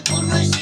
por nuestra